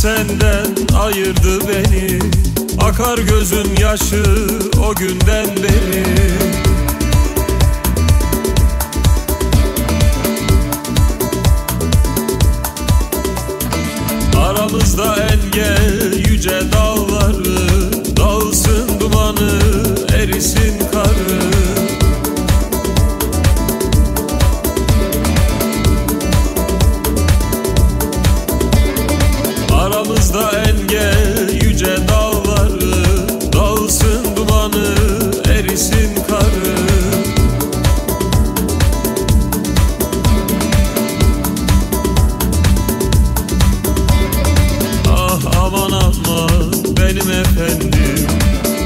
Senden ayırdı beni. Akar gözün yaşı o günden beri. Aramızda engel yüce dağları erisin karı. Ah aman aman benim efendim.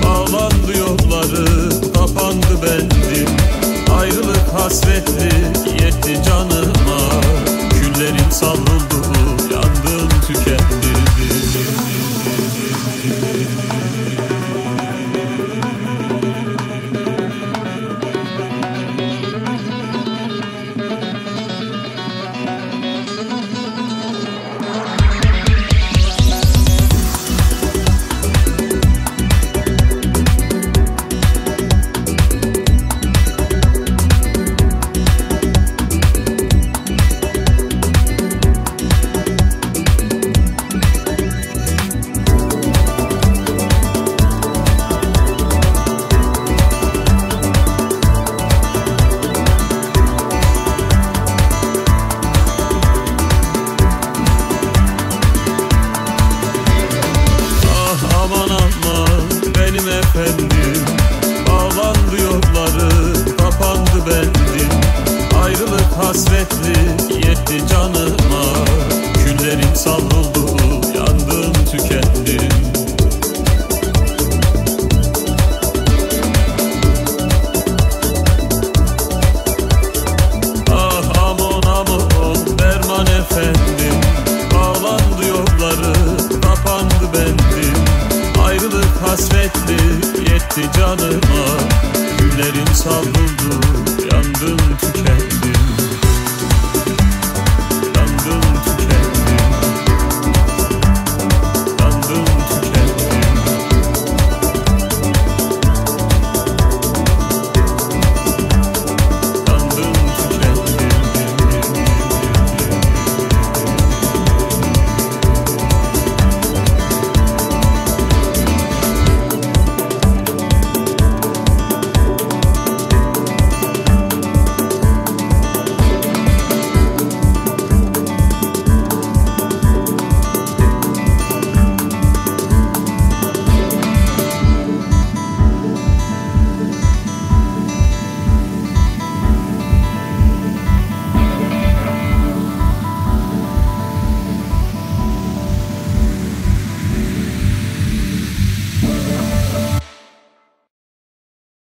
Bağlandı yolları kapandı bendim. Ayrılık hasretlik yetti canıma. Küllerim savruldu yandım tükendim Ah efendim. Bağlandı yolları kapandı bendim. Ayrılık hasretlik yetti canıma. Küllerim savruldu yandım tükendim. Ah aman aman derman efendim gitti canıma Güllerim savruldu, yangın tükendi